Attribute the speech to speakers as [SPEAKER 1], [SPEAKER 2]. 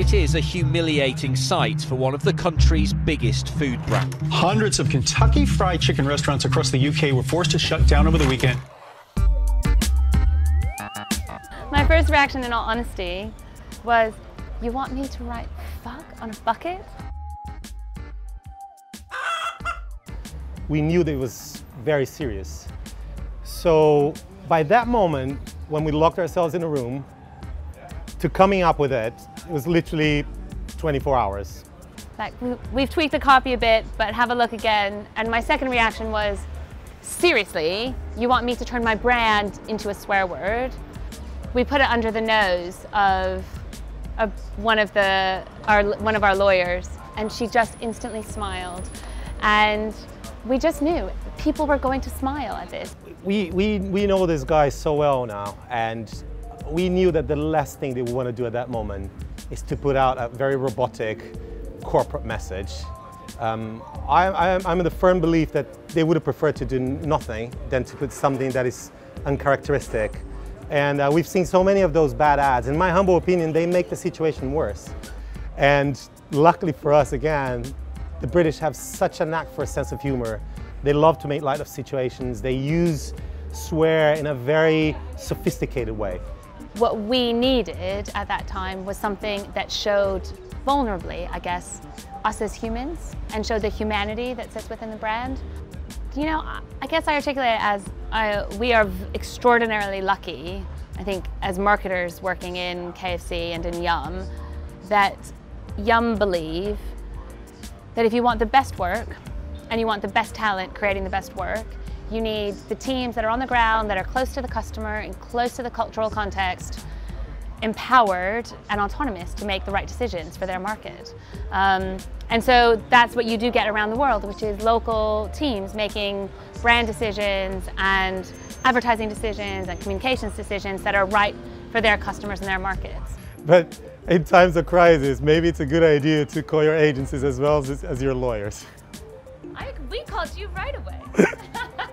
[SPEAKER 1] It is a humiliating sight for one of the country's biggest food brands.
[SPEAKER 2] Hundreds of Kentucky Fried Chicken restaurants across the UK were forced to shut down over the weekend.
[SPEAKER 3] My first reaction, in all honesty, was, you want me to write fuck on a bucket?
[SPEAKER 4] We knew that it was very serious. So by that moment, when we locked ourselves in a room, to coming up with it, it was literally 24 hours.
[SPEAKER 3] Like, we've tweaked the copy a bit, but have a look again. And my second reaction was, seriously, you want me to turn my brand into a swear word? We put it under the nose of, of one of the our one of our lawyers, and she just instantly smiled, and we just knew people were going to smile at this.
[SPEAKER 4] We we we know this guy so well now, and we knew that the last thing they would want to do at that moment is to put out a very robotic corporate message. Um, I, am in the firm belief that they would have preferred to do nothing than to put something that is uncharacteristic. And uh, we've seen so many of those bad ads. In my humble opinion, they make the situation worse. And luckily for us, again, the British have such a knack for a sense of humor. They love to make light of situations. They use swear in a very sophisticated way.
[SPEAKER 3] What we needed at that time was something that showed vulnerably, I guess, us as humans and showed the humanity that sits within the brand. You know, I guess I articulate it as uh, we are extraordinarily lucky, I think, as marketers working in KFC and in Yum, that Yum believe that if you want the best work and you want the best talent creating the best work, you need the teams that are on the ground, that are close to the customer and close to the cultural context, empowered and autonomous to make the right decisions for their market. Um, and so that's what you do get around the world, which is local teams making brand decisions and advertising decisions and communications decisions that are right for their customers and their markets.
[SPEAKER 4] But in times of crisis, maybe it's a good idea to call your agencies as well as, as your lawyers.
[SPEAKER 3] I, we called you right away.